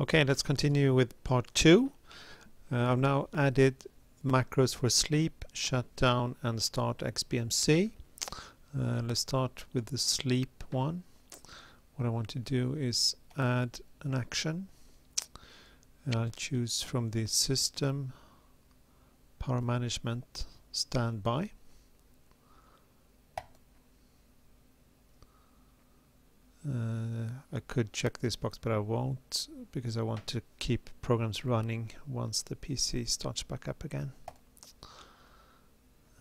Okay, let's continue with part two. Uh, I've now added macros for sleep, shutdown and start XBMC. Uh, let's start with the sleep one. What I want to do is add an action. And I'll choose from the system power management standby. I could check this box but I won't because I want to keep programs running once the PC starts back up again.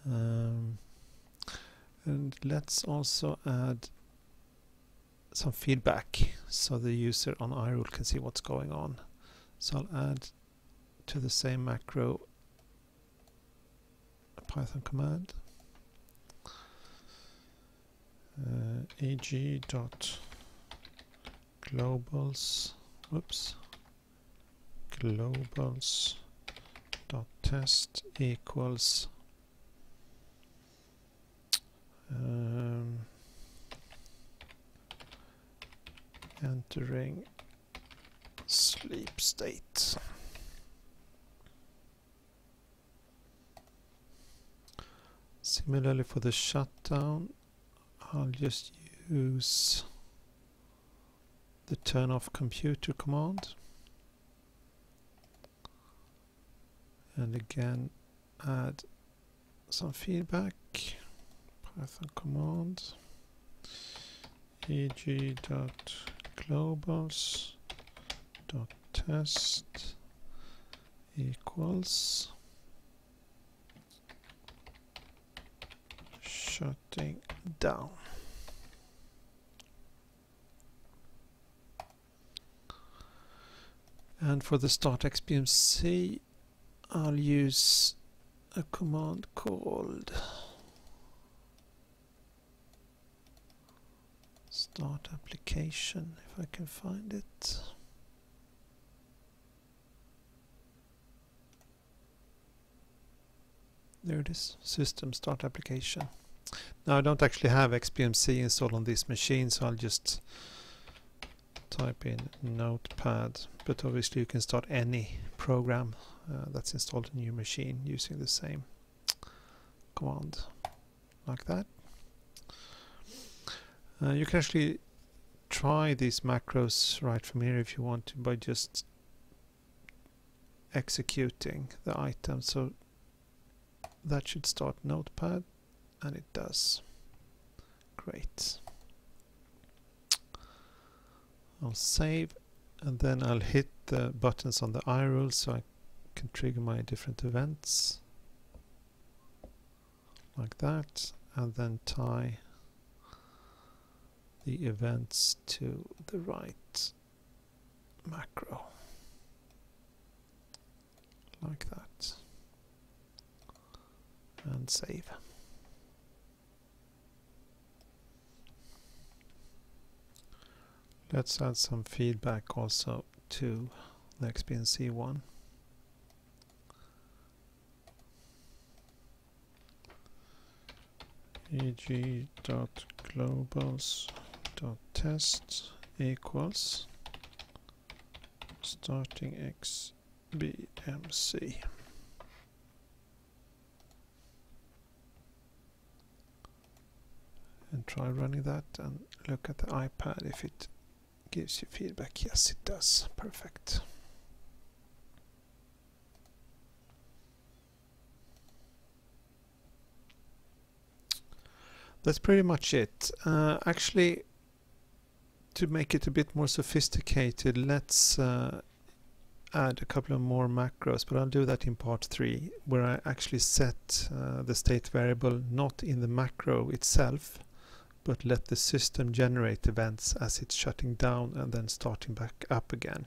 Um, and let's also add some feedback so the user on iRule can see what's going on. So I'll add to the same macro a Python command uh, eg dot globals. Whoops globals dot test equals um, entering sleep state. Similarly for the shutdown I'll just use the turn off computer command. And again add some feedback. Python command. Eg dot globals dot test equals shutting down And for the start XBMC, I'll use a command called start application, if I can find it. There it is, system start application. Now I don't actually have XBMC installed on this machine, so I'll just type in notepad but obviously you can start any program uh, that's installed on your machine using the same command like that. Uh, you can actually try these macros right from here if you want to by just executing the item. So that should start notepad and it does. Great I'll save and then I'll hit the buttons on the iRule so I can trigger my different events. Like that and then tie the events to the right macro. Like that. And save. Let's add some feedback also to the XBMC one. eg dot globals dot test equals starting xbmc and try running that and look at the iPad if it gives you feedback. Yes, it does. Perfect. That's pretty much it. Uh, actually, to make it a bit more sophisticated, let's uh, add a couple of more macros, but I'll do that in part 3, where I actually set uh, the state variable not in the macro itself, but let the system generate events as it's shutting down and then starting back up again.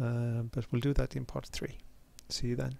Uh, but we'll do that in part 3. See you then.